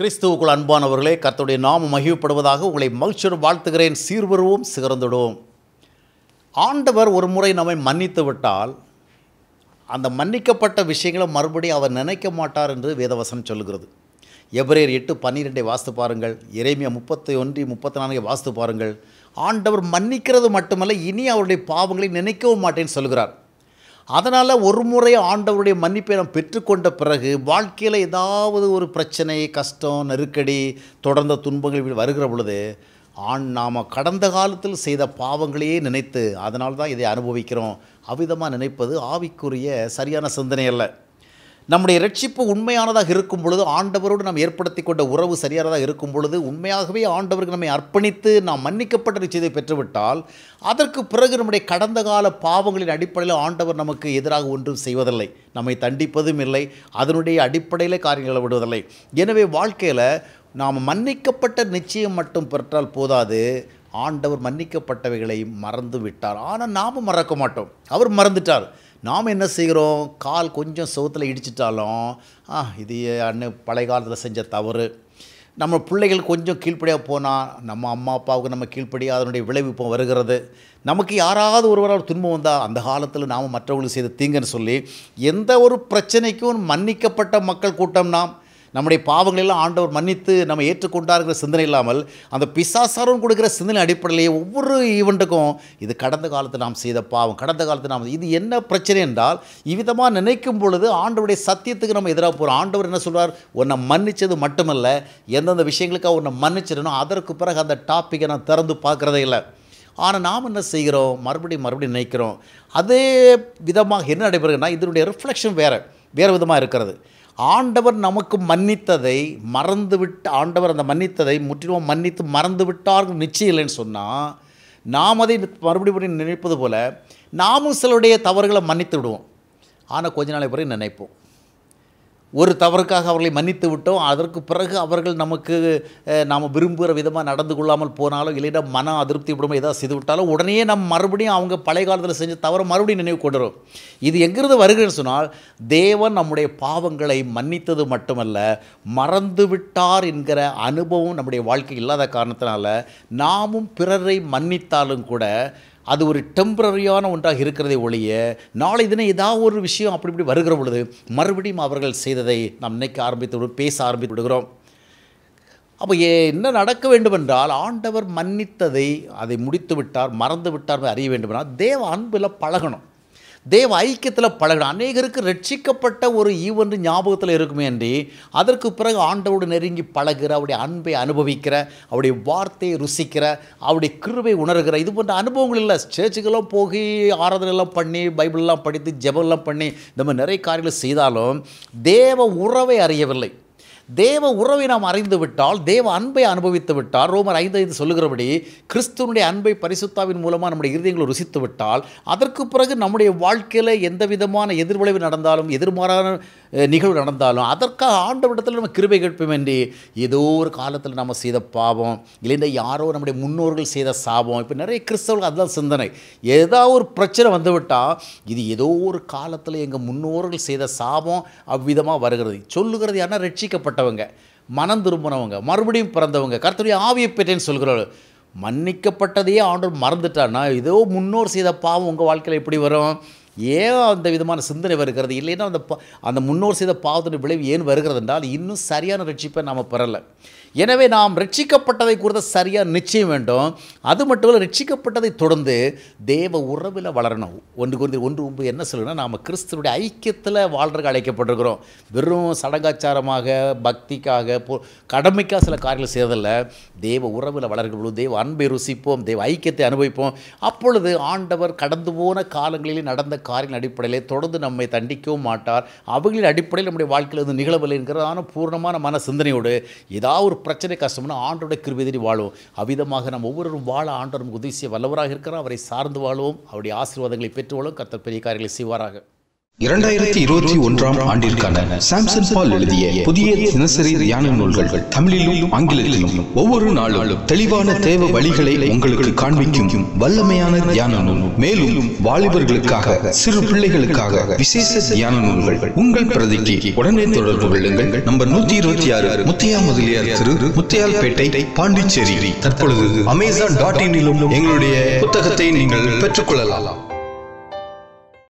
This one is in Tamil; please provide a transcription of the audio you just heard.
கிறிஸ்துவுக்குள் அன்பானவர்களே கர்த்தருடைய நாம மகிழ்ப்படுவதாக உங்களை மகிழ்ச்சியுடன் வாழ்த்துகிறேன். சீர்வருவோம் சிறந்துடுவோம் ஆண்டவர் ஒரு முறை நம்மை மன்னித்து விட்டால் அந்த மன்னிக்கப்பட்ட விஷயங்களை மறுபடியும் அவர் நினைக்க மாட்டார் என்று வேதவசனம் சொல்லுகிறது. எப்ரேர் எட்டு பன்னிரெண்டை வாஸ்து பாருங்கள். இறைமையா முப்பத்தி ஒன்று முப்பத்தி நான்கை வாஸ்து பாருங்கள். ஆண்டவர் மன்னிக்கிறது மட்டுமல்ல இனி அவருடைய பாவங்களை நினைக்கவும் மாட்டேன்னு சொல்கிறார் அதனால் ஒரு முறை ஆண்டவருடைய மன்னிப்பை நாம் பெற்றுக்கொண்ட பிறகு வாழ்க்கையில் ஏதாவது ஒரு பிரச்சனை கஷ்டம் நெருக்கடி தொடர்ந்த துன்பங்கள் இப்படி வருகிற பொழுது ஆண் நாம் கடந்த காலத்தில் செய்த பாவங்களையே நினைத்து அதனால் தான் இதை அனுபவிக்கிறோம். அவ்விதமாக நினைப்பது ஆவிக்குரிய சரியான சிந்தனை அல்ல. நம்முடைய ரட்சிப்பு உண்மையானதாக இருக்கும் பொழுது ஆண்டவரோடு நாம் ஏற்படுத்தி கொண்ட உறவு சரியானதாக இருக்கும் பொழுது உண்மையாகவே ஆண்டவருக்கு நம்மை அர்ப்பணித்து நாம் மன்னிக்கப்பட்ட நிச்சயத்தை பெற்றுவிட்டால் அதற்கு பிறகு நம்முடைய கடந்த கால பாவங்களின் அடிப்படையில் ஆண்டவர் நமக்கு எதிராக ஒன்றும் செய்வதில்லை. நம்மை தண்டிப்பதும் இல்லை அதனுடைய அடிப்படையில் காரியங்களை விடுவதில்லை. எனவே வாழ்க்கையில் நாம் மன்னிக்கப்பட்ட நிச்சயம் மட்டும் பெற்றால் போதாது ஆண்டவர் மன்னிக்கப்பட்டவைகளை மறந்து விட்டார். ஆனால் நாம் மறக்க மாட்டோம். அவர் மறந்துட்டார். நாம் என்ன செய்கிறோம்? கால் கொஞ்சம் சோத்தில் இடிச்சிட்டாலும் ஆ இது அண்ணன் பழைய காலத்தில் செஞ்ச தவறு. நம்ம பிள்ளைகள் கொஞ்சம் கீழ்ப்படியாக போனால் நம்ம அம்மா அப்பாவுக்கு நம்ம கீழ்ப்படியாக அதனுடைய விளைவு இப்போ வருகிறது. நமக்கு யாராவது ஒருவரால் துன்பம் வந்தால் அந்த காலத்தில் நாம் மற்றவர்களுக்கு செய்த தீங்குன்னு சொல்லி எந்த ஒரு பிரச்சனைக்கும் மன்னிக்கப்பட்ட மக்கள் கூட்டம் நாம் நம்முடைய பாவங்களெல்லாம் ஆண்டவர் மன்னித்து நம்ம ஏற்றுக்கொண்டாருங்கிற சிந்தனை இல்லாமல் அந்த பிசாசாரம் கொடுக்குற சிந்தனை அடிப்படையிலேயே ஒவ்வொரு ஈவெண்ட்டுக்கும் இது கடந்த காலத்தில் நாம் செய்த பாவம் கடந்த காலத்தில் நாம் இது என்ன பிரச்சனை என்றால் இவ்விதமாக நினைக்கும் பொழுது ஆண்டவருடைய சத்தியத்துக்கு நம்ம எதிராக போகிறோம் ஆண்டவர் என்ன சொல்கிறார் உன்னை மன்னித்தது மட்டுமல்ல எந்தெந்த விஷயங்களுக்காக உன்னை மன்னிச்சிடணும் அதற்கு பிறகு அந்த டாப்பிக்கை நான் திறந்து பார்க்குறதே இல்லை. ஆனால் நாம் என்ன செய்கிறோம்? மறுபடியும் மறுபடியும் நினைக்கிறோம். அதே விதமாக என்ன நடைபெறுதுன்னா இதனுடைய ரிஃப்ளெக்ஷன் வேறு வேறு விதமாக இருக்கிறது. ஆண்டவர் நமக்கு மன்னித்ததை மறந்துவிட்டு ஆண்டவர் அந்த மன்னித்ததை முற்றிலும் மன்னித்து மறந்து விட்டார்கள் நிச்சயம் இல்லைன்னு சொன்னால் நாம் அதை மறுபடியும் மறுபடியும் நினைப்பது போல் நாமும் சிலருடைய தவறுகளை மன்னித்து விடுவோம். ஆனால் கொஞ்ச நாளை பிறகு நினைப்போம். ஒரு தவறுக்காக அவர்களை மன்னித்து விட்டோம். அதற்கு பிறகு அவர்கள் நமக்கு நாம் விரும்புகிற விதமாக நடந்து கொள்ளாமல் போனாலும் இல்லைன்னா மன அதிருப்தி விடுமோ ஏதாவது செய்து விட்டாலும் உடனே நம்ம மறுபடியும் அவங்க பழைய காலத்தில் செஞ்ச தவறை மறுபடியும் நினைவு கொண்டுரும். இது எங்கிருந்து வருகிறேன்னு சொன்னால் தேவன் நம்முடைய பாவங்களை மன்னித்தது மட்டுமல்ல மறந்து விட்டார் என்கிற அனுபவம் நம்முடைய வாழ்க்கை இல்லாத காரணத்தினால நாமும் பிறரை மன்னித்தாலும் கூட அது ஒரு டெம்பரரியான ஒன்றாக இருக்கிறதே ஒழிய நாளை தினம் ஏதாவது ஒரு விஷயம் அப்படி இப்படி வருகிற பொழுது மறுபடியும் அவர்கள் செய்ததை நாம் நினைக்க ஆரம்பித்து பேச ஆரம்பித்து விடுகிறோம். அப்போ என்ன நடக்க வேண்டுமென்றால் ஆண்டவர் மன்னித்ததை அதை முடித்து விட்டார் மறந்து விட்டார் அறிய வேண்டுமென்றால் தேவ அன்பில் பழகணும். தேவ ஐக்கியத்தில் பழகணும் அநேகருக்கு ரட்சிக்கப்பட்ட ஒரு ஈவென்று ஞாபகத்தில் இருக்குமே அன்றி அதற்கு பிறகு ஆண்டவோடு நெருங்கி பழகிற அவருடைய அன்பை அனுபவிக்கிற அவருடைய வார்த்தையை ருசிக்கிற அவருடைய கிருவை உணர்கிற இது போன்ற அனுபவங்கள் இல்லை. சேர்ச்சுக்கெல்லாம் போய் ஆராதனைலாம் பண்ணி பைபிளெலாம் படித்து ஜெபம்லாம் பண்ணி இந்த மாதிரி நிறைய காரியங்கள் செய்தாலும் தேவ உறவை அறியவில்லை. தேவ உறவை நாம் அறிந்து விட்டால் தேவ அன்பை அனுபவித்து விட்டால் ரோமர் ஐந்து ஐந்து சொல்லுகிறபடி கிறிஸ்துவனுடைய அன்பை பரிசுத்தாவின் மூலமாக நம்முடைய இருதயங்களை ருசித்து விட்டால் அதற்கு பிறகு நம்முடைய வாழ்க்கையில் எந்த விதமான எதிர்விளைவு நடந்தாலும் எதிர்மாறான நிகழ்வு நடந்தாலும் அதற்காக ஆண்டவிடத்தில் நம்ம கிருபை கேட்போம் என்று ஏதோ ஒரு காலத்தில் நம்ம செய்த பாவம் இல்லைன்னா யாரோ நம்முடைய முன்னோர்கள் செய்த சாபம் இப்போ நிறைய கிறிஸ்தவர்கள் அதுதான் சிந்தனை. ஏதாவது ஒரு பிரச்சனை வந்துவிட்டால் இது ஏதோ ஒரு காலத்தில் எங்கள் முன்னோர்கள் செய்த சாபம் அவ்விதமாக வருகிறது. சொல்லுகிறது யாருன்னா ரட்சிக்கப்பட்டவங்க மனம் திரும்பினவங்க மறுபடியும் பிறந்தவங்க கர்த்தருடைய ஆவியை பெற்றேன்னு சொல்கிறார்கள் மன்னிக்கப்பட்டதையே ஆண்டவர் மறந்துட்டான்னா ஏதோ முன்னோர் செய்த பாவம் உங்கள் வாழ்க்கையில் எப்படி வரும்? ஏன் அந்த விதமான சிந்தனை வருகிறது? இல்லைன்னா அந்த அந்த முன்னோர் செய்த பாவத்தின் விளைவு ஏன் வருகிறது என்றால் இன்னும் சரியான ரட்சிப்பை நாம் பெறலை. எனவே நாம் ரட்சிக்கப்பட்டதை குறித்த சரியாக நிச்சயம் வேண்டும். அது மட்டும் இல்லை ரட்சிக்கப்பட்டதை தொடர்ந்து தேவ உறவில் வளரணும். ஒன்று குறித்து ஒன்று ஒன்று என்ன சொல்லணும்னா நாம் கிறிஸ்துவனுடைய ஐக்கியத்தில் வாழ்றதுக்கு அழைக்கப்பட்டிருக்கிறோம். வெறும் சடங்காச்சாரமாக பக்திக்காக போ கடமைக்காக சில காரியங்கள் செய்வதில்லை. தேவ உறவில் வளர்க்கப்படும் தேவ அன்பை ருசிப்போம் தேவ ஐக்கியத்தை அனுபவிப்போம். அப்பொழுது ஆண்டவர் கடந்து போன காலங்களில் நடந்த காரியங்கள் அடிப்படையிலே தொடர்ந்து நம்மை தண்டிக்கவும் மாட்டார். அவர்களின் அடிப்படையில் நம்முடைய வாழ்க்கையில் இருந்து நிகழவில்லை என்கிறதான பூர்ணமான மன சிந்தனையோடு ஏதாவது ஒரு பிரச்சனை கஷ்டம்னா ஆண்டோட கிருபெதிரி வாழும் அவ்விதமாக நம்ம ஒவ்வொருவரும் வாழ ஆண்டவர் நமக்கு உதவி செய்ய வல்லவராக இருக்கிறார். அவரை சார்ந்து வாழுவோம். அவருடைய ஆசீர்வாதங்களை பெற்று வாழும் கர்த்தர் பெரிய காரியங்களை செய்வாராக. இரண்டாயிரத்தி இருபத்தி ஒன்றாம் ஆண்டிற்கான சாம்சன் பால் எழுதிய புதிய தினசரி தியான நூல்கள் தமிழிலும் ஆங்கிலத்திலும் ஒவ்வொரு நாளும் தெளிவான தேவ வழிகளை உங்களுக்கு காண்பிக்கும் வல்லமையான தியான நூல். மேலும் வாலிபர்களுக்காக சிறு பிள்ளைகளுக்காக விசேஷ தியான நூல்கள். உங்கள் பிரதிக்கு உடனே தொடர்பு கொள்ளுங்கள். நம்பர் நூத்தி இருபத்தி ஆறு முத்தையா முதலியார் திரு முத்தையால்பேட்டை பாண்டிச்சேரி. தற்பொழுது அமேசான் டாட் இனிலும் எங்களுடைய புத்தகத்தை நீங்கள் பெற்றுக்கொள்ளலாம்.